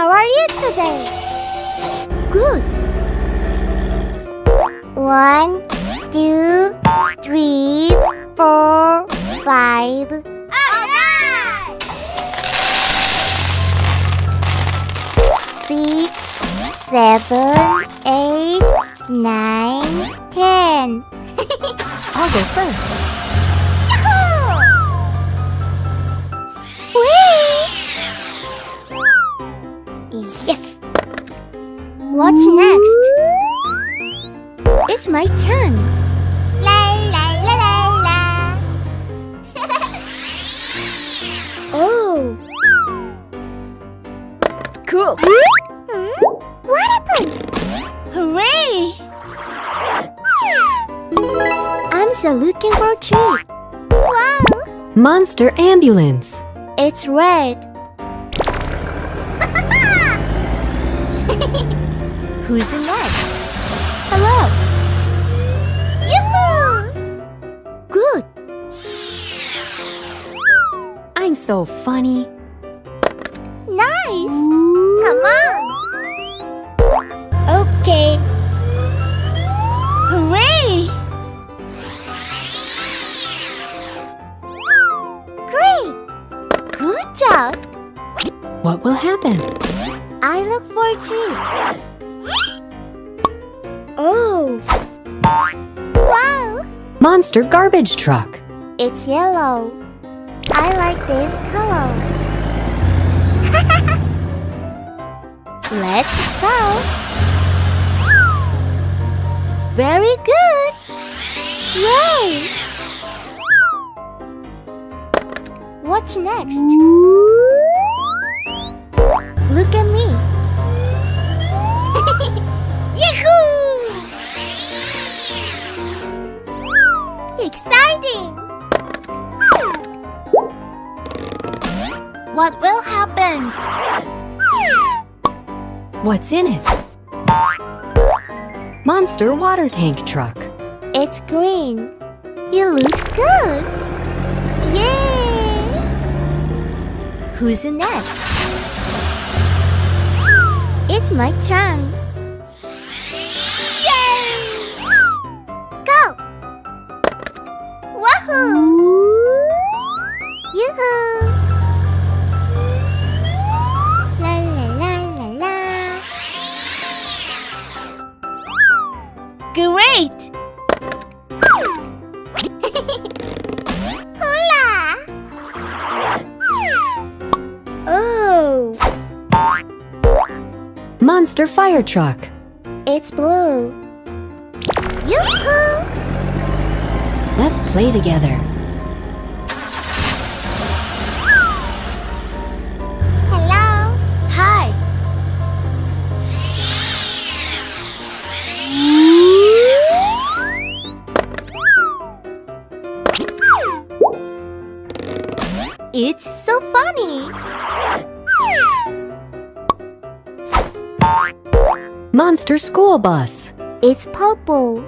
How are you today? Good. One, two, three, four, five. Six, seven, eight, nine, ten. I'll go first. It's my turn. La la la la la. oh. Cool. Hmm? What happens? Hooray! I'm still looking for a treat. Wow! Monster ambulance. It's red. Who's next? Hello. So funny. Nice. Come on. Okay. Hooray! Great. Good job. What will happen? I look for a treat. Oh. Wow. Monster garbage truck. It's yellow. I like this color. Let's start. Very good. Yay! What's next? Look at me. What will happen? What's in it? Monster water tank truck. It's green. It looks good. Yay! Who's next? It's my turn. Great! Hula! Oh, Monster fire truck. it's blue. Yoo-hoo! Let's play together. It's so funny. Monster school bus. It's purple.